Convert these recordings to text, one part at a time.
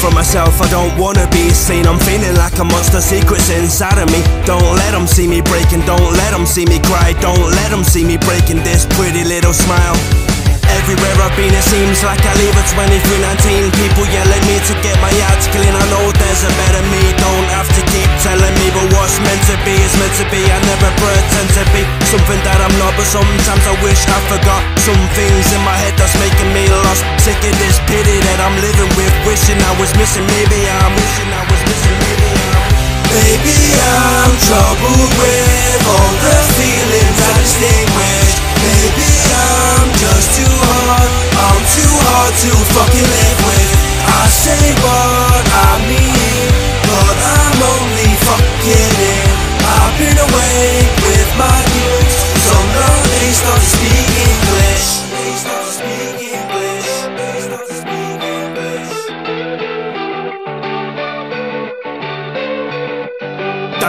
for myself, I don't wanna be seen. I'm feeling like a monster, secrets inside of me. Don't let them see me breaking, don't let them see me cry. Don't let them see me breaking this pretty little smile. Everywhere I've been, it seems like I leave at 2319. People yell at me to get my article in. I know there's a better me. Don't have to keep telling me, but what's meant to be is meant to be. I never pretend to be something that I'm not, but sometimes I wish I forgot. Some things in my head Wishing I was missing, maybe I'm wishing I was missing, maybe I'm. Baby, I'm troubled with all the feelings I distinguish. Maybe I'm just too hard. I'm too hard to fucking live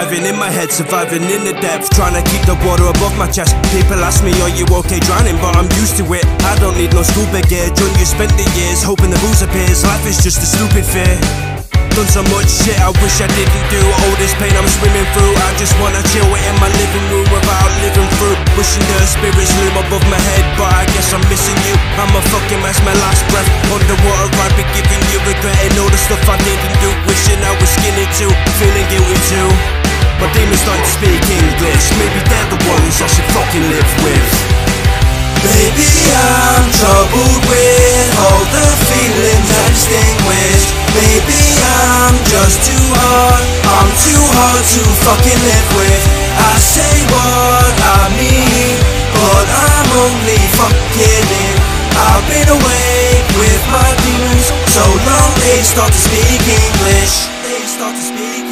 Diving in my head, surviving in the depth, trying to keep the water above my chest. People ask me, Are you okay drowning? But I'm used to it. I don't need no scuba gear. John, you spent the years hoping the booze appears. Life is just a stupid fear. Done so much shit I wish I didn't do. All this pain I'm swimming through. I just wanna chill in my living room without living through. Wishing the spirits loom above my head, but I guess I'm missing you. I'm a fucking mess, my last breath. Underwater, I'd be giving you regretting all the stuff I didn't speak English. Maybe they're the ones I should fucking live with. Baby, I'm troubled with all the feelings I distinguish. Maybe I'm just too hard. I'm too hard to fucking live with. I say what I mean, but I'm only fucking in. I've been away with my demons so long they start to speak English. They start to speak